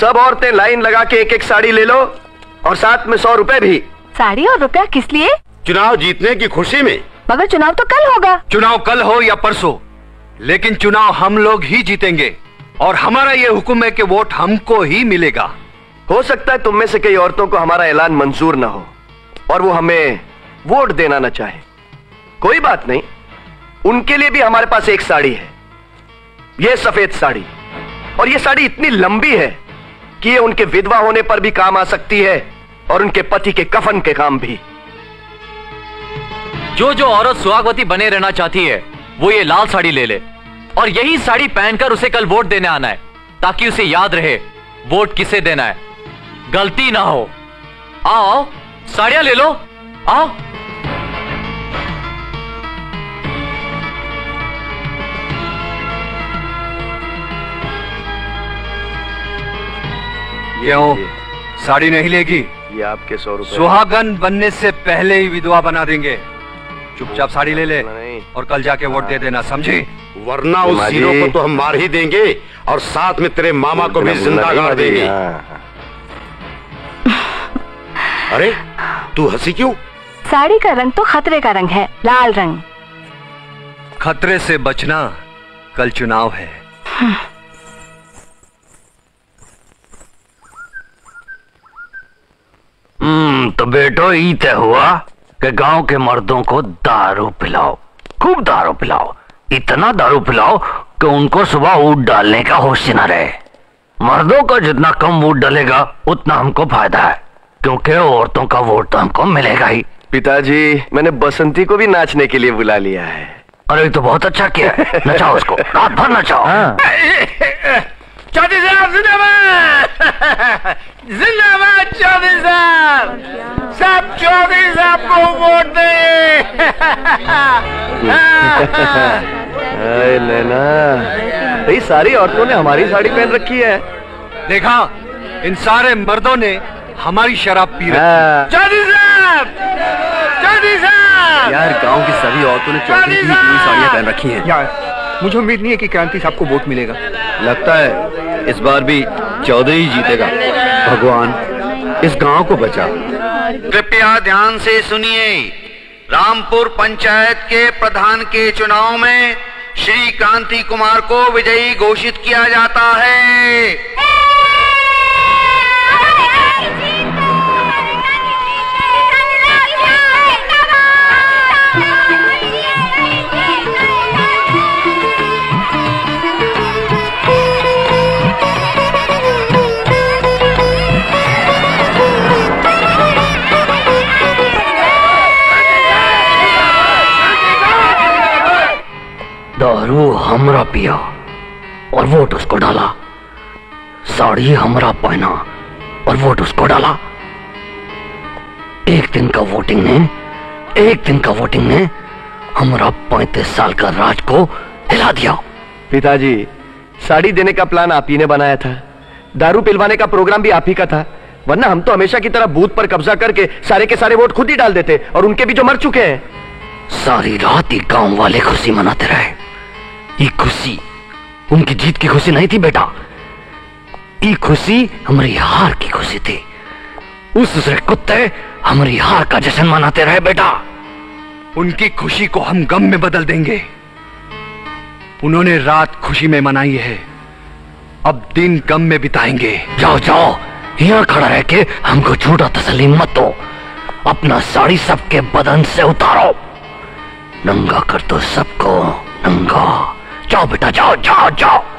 सब औरतें लाइन लगा के एक एक साड़ी ले लो और साथ में सौ रुपए भी। साड़ी और रुपया किस लिए? चुनाव जीतने की खुशी में। मगर चुनाव तो कल होगा। चुनाव कल हो या परसों लेकिन चुनाव हम लोग ही जीतेंगे और हमारा ये हुक्म है कि वोट हमको ही मिलेगा। हो सकता है तुम में से कई औरतों को हमारा ऐलान मंजूर ना हो और वो हमें वोट देना ना चाहे। कोई बात नहीं उनके लिए भी हमारे पास एक साड़ी है ये सफ़ेद साड़ी। और ये साड़ी इतनी लंबी है कि ये उनके विधवा होने पर भी काम आ सकती है और उनके पति के कफन के काम भी। जो जो औरत सुहागवती बने रहना चाहती है, वो ये लाल साड़ी ले ले। और यही साड़ी पहनकर उसे कल वोट देने आना है, ताकि उसे याद रहे, वोट किसे देना है। गलती ना हो। आओ, साड़ियाँ ले लो। आओ। क्यों? साड़ी नहीं लेगी? ये आपके सौ रुपए। सुहागन बनने से पहले ही विधवा बना देंगे। चुपचाप साड़ी ले ले और कल जाके वोट दे देना समझी? वरना उस को तो हम मार ही देंगे और साथ में तेरे मामा को भी ज़िंदा गाड़ देंगे। हाँ, अरे तू हँसी क्यों? साड़ी का रंग तो खतरे का रंग है लाल रंग। खतरे से बचना कल चुनाव है। हम्म तो बेटो ई तय हुआ कि गाँव के मर्दों को दारू पिलाओ। खूब दारू पिलाओ। इतना दारू पिलाओ कि उनको सुबह ऊट डालने का होश न रहे। मर्दों का जितना कम वोट डलेगा उतना हमको फ़ायदा है क्योंकि औरतों का वोट तो हमको मिलेगा ही। पिताजी मैंने बसंती को भी नाचने के लिए बुला लिया है। अरे तो बहुत अच्छा किया है। नचाओ उसको। रात भर नचाओ। चौधरी साहब जिंदाबाद चौधरी साहब। सब चौधरी साहब को वोट दे। लेना सारी औरतों ने हमारी साड़ी पहन रखी है। देखा इन सारे मर्दों ने हमारी शराब पी रखी। हाँ, चौधरी साहब चौधरी साहब। यार गाँव की सभी औरतों ने चौधरी साड़ियाँ पहन रखी हैं। यार मुझे उम्मीद नहीं है कि क्रांति साहब को वोट मिलेगा। लगता है इस बार भी चौधरी ही जीतेगा। भगवान, इस गाँव को बचा। कृपया ध्यान से सुनिए, रामपुर पंचायत के प्रधान के चुनाव में श्री कांति कुमार को विजयी घोषित किया जाता है। दारू हमरा पिया और वोट उसको डाला। साड़ी हमरा पहना और वोट उसको डाला। एक दिन का वोटिंग ने एक दिन का वोटिंग ने हमरा पैंतीस साल का राज को हिला दिया। पिताजी साड़ी देने का प्लान आप ही ने बनाया था। दारू पिलवाने का प्रोग्राम भी आप ही का था। वरना हम तो हमेशा की तरह बूथ पर कब्जा करके सारे के सारे वोट खुद ही डाल देते और उनके भी जो मर चुके हैं। सारी रात ही गाँव वाले खुशी मनाते रहे। ये खुशी। उनकी जीत की खुशी नहीं थी, बेटा। ये खुशी हमारी हार की खुशी थी। उस दूसरे कुत्ते हमारी हार का जश्न मनाते रहे, बेटा। उनकी खुशी को हम गम में बदल देंगे। उन्होंने रात खुशी में मनाई है। अब दिन गम में बिताएँगे। जाओ जाओ। यहाँ खड़ा रह के हमको झूठा तसली मत दो। अपना साड़ी सबके बदन से उतारो। नंगा कर दो सबको, नंगा। जाओ बेटा जाओ जाओ जाओ।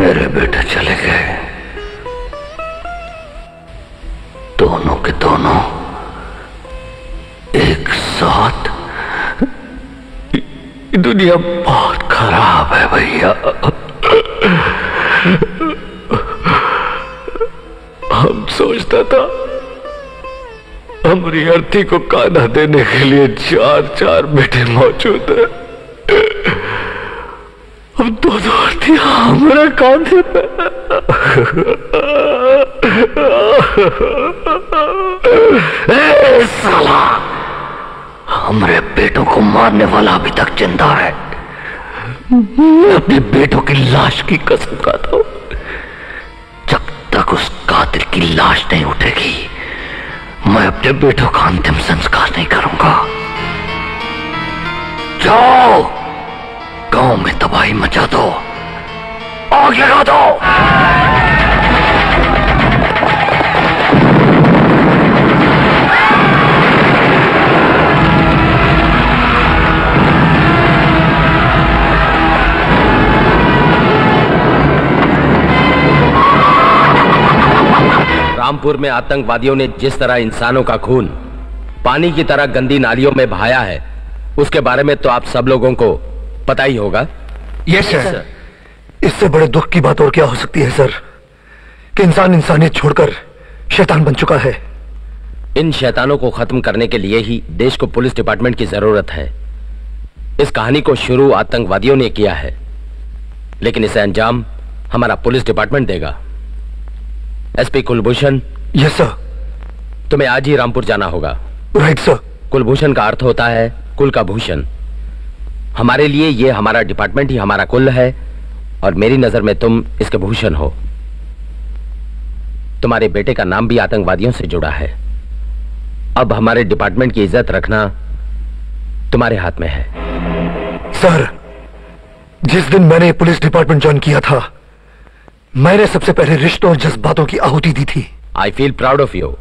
मेरे बेटे चले गए। दोनों के दोनों एक साथ। दुनिया बहुत खराब है भैया। हम सोचता था, हमारी अर्थी को काना देने के लिए चार चार बेटे मौजूद हैं। हमारे कांधे पे साला, हमारे बेटों को मारने वाला अभी तक ज़िंदा है। मैं अपने बेटों की लाश की कसम खाता हूँ। जब तक उस कातिल की लाश नहीं उठेगी, मैं अपने बेटों का अंतिम संस्कार नहीं करूँगा। जाओ, गाँव में तबाही मचा दो। आग लगा दो रामपुर में आतंकवादियों ने जिस तरह इंसानों का खून पानी की तरह गंदी नालियों में बहाया है उसके बारे में तो आप सब लोगों को पता ही होगा। यस सर इससे बड़े दुख की बात और क्या हो सकती है सर? कि इंसान इंसानियत छोड़कर शैतान बन चुका है। इन शैतानों को खत्म करने के लिए ही देश को पुलिस डिपार्टमेंट की ज़रूरत है। इस कहानी को शुरू आतंकवादियों ने किया है लेकिन इसे अंजाम हमारा पुलिस डिपार्टमेंट देगा। एसपी कुलभूषण। Yes sir. तुम्हें आज ही रामपुर जाना होगा। Right sir. कुलभूषण का अर्थ होता है कुल का भूषण। हमारे लिए ये हमारा डिपार्टमेंट ही हमारा कुल है और मेरी नज़र में तुम इसके भूषण हो। तुम्हारे बेटे का नाम भी आतंकवादियों से जुड़ा है। अब हमारे डिपार्टमेंट की इज़्ज़त रखना तुम्हारे हाथ में है। सर जिस दिन मैंने पुलिस डिपार्टमेंट ज्वाइन किया था मैंने सबसे पहले रिश्तों और जज्बातों की आहुति दी थी। I feel proud of you